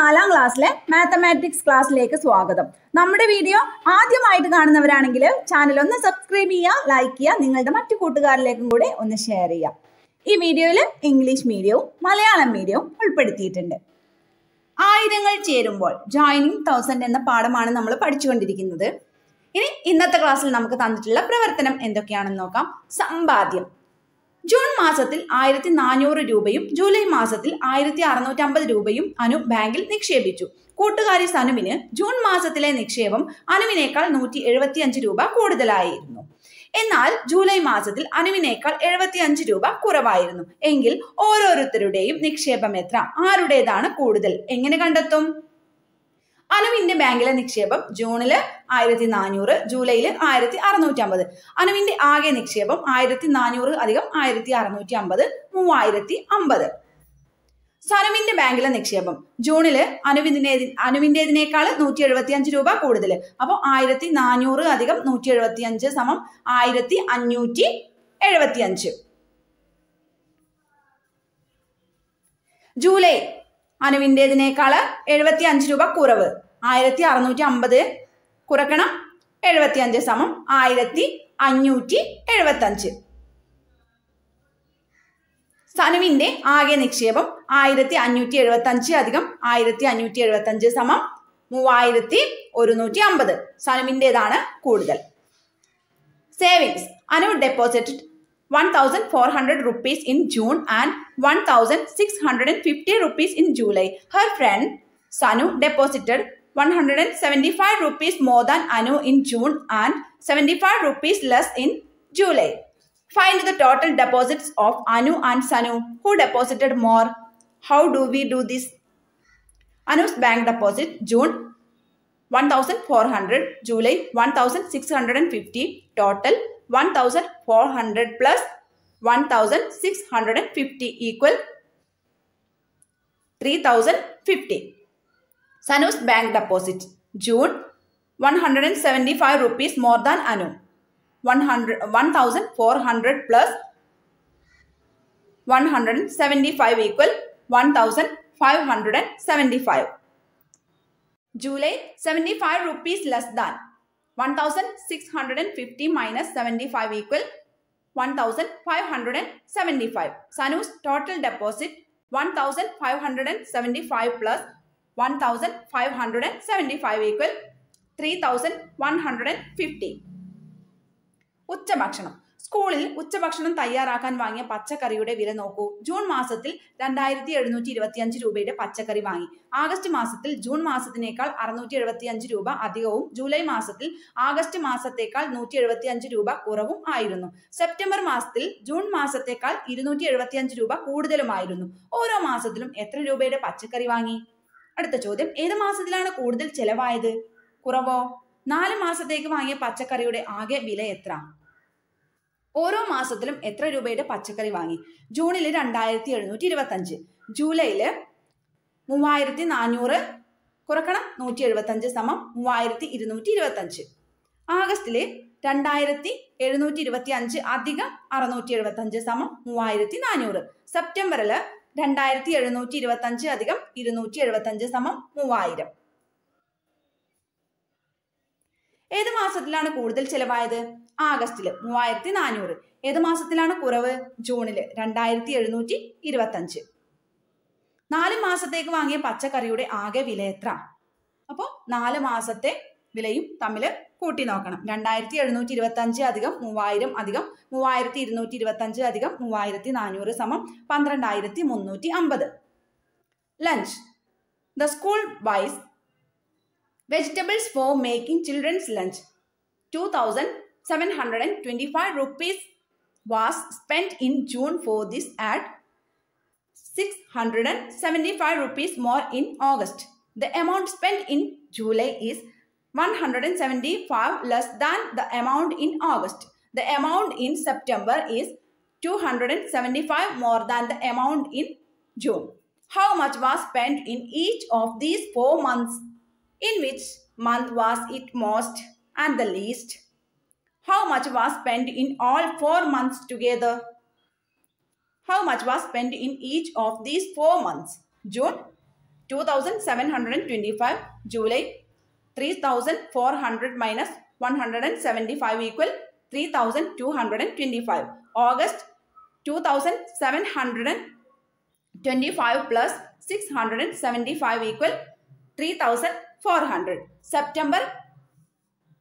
നാലാം ക്ലാസ്സിലെ മാത്തമാറ്റിക്സ് ക്ലാസ്സിലേക്ക് സ്വാഗതം. നമ്മുടെ വീഡിയോ ആദ്യമായിട്ട് കാണുന്നവരാണെങ്കിൽ ചാനൽ ഒന്ന് സബ്സ്ക്രൈബ് ചെയ്യുക ലൈക്ക് ചെയ്യുക നിങ്ങളുടെ മറ്റു കൂട്ടുകാരിലേക്കും കൂടെ ഒന്ന് ഷെയർ ചെയ്യുക. ഈ വീഡിയോയിൽ ഇംഗ്ലീഷ് മീഡിയവും മലയാളം മീഡിയവും ഉൾപ്പെടുത്തിയിട്ടുണ്ട്. ആയിരങ്ങൾ ചേരുമ്പോൾ ജോയിനിങ് തൗസൻഡ് എന്ന പാഠമാണ് നമ്മൾ പഠിച്ചുകൊണ്ടിരിക്കുന്നത്. ഇനി ഇന്നത്തെ ക്ലാസ്സിൽ നമുക്ക് തന്നിട്ടുള്ള പ്രവർത്തനം എന്തൊക്കെയാണെന്ന് നോക്കാം. സമ്പാദ്യം. ജൂൺ മാസത്തിൽ ആയിരത്തി നാനൂറ് രൂപയും ജൂലൈ മാസത്തിൽ ആയിരത്തി അറുന്നൂറ്റമ്പത് രൂപയും അനു ബാങ്കിൽ നിക്ഷേപിച്ചു. കൂട്ടുകാരി സനുവിന് ജൂൺ മാസത്തിലെ നിക്ഷേപം അനുവിനേക്കാൾ നൂറ്റി എഴുപത്തിയഞ്ച് രൂപ കൂടുതലായിരുന്നു. എന്നാൽ ജൂലൈ മാസത്തിൽ അനുവിനേക്കാൾ എഴുപത്തിയഞ്ച് രൂപ കുറവായിരുന്നു. എങ്കിൽ ഓരോരുത്തരുടെയും നിക്ഷേപം എത്ര? ആരുടേതാണ് കൂടുതൽ? എങ്ങനെ കണ്ടെത്തും? അനുവിന്റെ ബാങ്കിലെ നിക്ഷേപം ജൂണിൽ ആയിരത്തി നാനൂറ് ജൂലൈയിൽ ആയിരത്തി അറുന്നൂറ്റി അമ്പത് അനുവിന്റെ ആകെ നിക്ഷേപം ആയിരത്തി നാനൂറ് അധികം ആയിരത്തി അറുന്നൂറ്റി അമ്പത് മൂവായിരത്തി അമ്പത് സനുവിന്റെ ബാങ്കിലെ നിക്ഷേപം ജൂണിൽ അനുവിന്റെ അനുവിന്റെതിനേക്കാൾ നൂറ്റി എഴുപത്തി അഞ്ച് രൂപ കൂടുതൽ അപ്പോൾ ആയിരത്തി നാനൂറ് അധികം നൂറ്റി എഴുപത്തി അഞ്ച് സമം ആയിരത്തി അഞ്ഞൂറ്റി എഴുപത്തി അഞ്ച് ജൂലൈ അനുവിന്റെതിനേക്കാൾ എഴുപത്തി അഞ്ച് രൂപ കുറവ്. ആയിരത്തി അറുന്നൂറ്റി അമ്പത് കുറക്കണം എഴുപത്തി അഞ്ച് സമം ആയിരത്തി അഞ്ഞൂറ്റി എഴുപത്തി അഞ്ച് സനുവിന്റെ ആകെ നിക്ഷേപം ആയിരത്തി അഞ്ഞൂറ്റി എഴുപത്തി അഞ്ച് അധികം ആയിരത്തി അഞ്ഞൂറ്റി എഴുപത്തി അഞ്ച് സമം മൂവായിരത്തി ഒരുന്നൂറ്റി അമ്പത് സനുവിന്റെതാണ് കൂടുതൽ. Savings. Anu deposited 1400 rupees in June and 1650 rupees in July. Her friend Sanu deposited 175 rupees more than Anu in June and 75 rupees less in July. Find the total deposits of Anu and Sanu. Who deposited more? How do we do this? Anu's bank deposit June 1400, July 1650, total 1400 plus 1650 equal 3050. Sanu's bank deposit June 175 rupees more than Anu. 100 1400 plus 175 equal 1575 July 75 rupees less than 1650 minus 75 equal 1575 Sanu's total deposit 1575 plus 1575 equal 3150 ഉച്ചഭക്ഷണം സ്കൂളിൽ ഉച്ചഭക്ഷണം തയ്യാറാക്കാൻ വാങ്ങിയ പച്ചക്കറിയുടെ വില നോക്കൂ. June മാസത്തിൽ രണ്ടായിരത്തി എഴുന്നൂറ്റി ഇരുപത്തിയഞ്ച് രൂപയുടെ പച്ചക്കറി വാങ്ങി. ആഗസ്റ്റ് മാസത്തിൽ ജൂൺ മാസത്തിനേക്കാൾ അറുന്നൂറ്റി എഴുപത്തിയഞ്ച് രൂപ അധികവും ജൂലൈ മാസത്തിൽ ആഗസ്റ്റ് മാസത്തേക്കാൾ നൂറ്റി എഴുപത്തിയഞ്ച് രൂപ കുറവും ആയിരുന്നു. സെപ്റ്റംബർ മാസത്തിൽ ജൂൺ മാസത്തേക്കാൾ ഇരുന്നൂറ്റി എഴുപത്തിയഞ്ച് രൂപ കൂടുതലുമായിരുന്നു. ഓരോ മാസത്തിലും എത്ര രൂപയുടെ പച്ചക്കറി വാങ്ങി? അടുത്ത ചോദ്യം ഏത് മാസത്തിലാണ് കൂടുതൽ ചെലവായത്? കുറവോ? നാല് മാസത്തേക്ക് വാങ്ങിയ പച്ചക്കറിയുടെ ആകെ വില എത്ര? ഓരോ മാസത്തിലും എത്ര രൂപയുടെ പച്ചക്കറി വാങ്ങി? ജൂണിൽ രണ്ടായിരത്തി എഴുന്നൂറ്റി ഇരുപത്തി അഞ്ച് ജൂലൈയിൽ മൂവായിരത്തി നാനൂറ് കുറക്കണം നൂറ്റി എഴുപത്തഞ്ച് സമം മൂവായിരത്തി ഇരുന്നൂറ്റി ഇരുപത്തി അഞ്ച് ആഗസ്റ്റിൽ രണ്ടായിരത്തി എഴുന്നൂറ്റി ഇരുപത്തി അഞ്ച് അധികം അറുന്നൂറ്റി എഴുപത്തി അഞ്ച് സമം മൂവായിരത്തി നാനൂറ് സെപ്റ്റംബറിൽ രണ്ടായിരത്തി എഴുന്നൂറ്റി ഇരുപത്തി അഞ്ച് അധികം ഇരുന്നൂറ്റി എഴുപത്തി അഞ്ച് സമം മൂവായിരം. ഏത് മാസത്തിലാണ് കൂടുതൽ ചിലവായത്? ആഗസ്റ്റിൽ മൂവായിരത്തി നാനൂറ് ഏത് മാസത്തിലാണ് കുറവ്? ജൂണിൽ രണ്ടായിരത്തി എഴുന്നൂറ്റി ഇരുപത്തി അഞ്ച് നാല് മാസത്തേക്ക് വാങ്ങിയ പച്ചക്കറിയുടെ ആകെ വില എത്ര? അപ്പോൾ നാല് മാസത്തെ വിലയും തമ്മിൽ കൂട്ടി നോക്കണം. രണ്ടായിരത്തി എഴുന്നൂറ്റി ഇരുപത്തി അഞ്ച് അധികം മൂവായിരം അധികം മൂവായിരത്തി ഇരുന്നൂറ്റി ഇരുപത്തി അഞ്ച് അധികം മൂവായിരത്തി നാനൂറ് സമം പന്ത്രണ്ടായിരത്തി മുന്നൂറ്റി അമ്പത് lunch. The school buys vegetables for making children's lunch. To lunch 2725 rupees was spent in june for this at 675 rupees more in august. The amount spent in july is 175 less than the amount in august. The amount in september is 275 more than the amount in june. How much was spent in each of these four months? In which month was it most and the least? How much was spent in all four months together? How much was spent in each of these four months? June 2725, July 3400 minus 175 equal 3225, August 2725 plus 675 equal 3400, September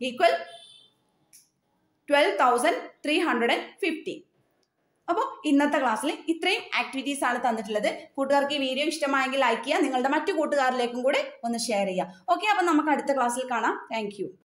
equal 12350. അപ്പോൾ ഇന്നത്തെ ക്ലാസ്സിൽ ഇത്രയും activities ആണ് തന്നിട്ടുള്ളത്. കൂട്ടുകാർക്ക് ഈ video ഇഷ്ടമായെങ്കിൽ like ചെയ്യുക. നിങ്ങളുടെ മറ്റു കൂട്ടുകാരിലേക്കും കൂടെ ഒന്ന് ഷെയർ ചെയ്യുക. ഓക്കെ അപ്പോൾ നമുക്ക് അടുത്ത ക്ലാസ്സിൽ കാണാം. താങ്ക്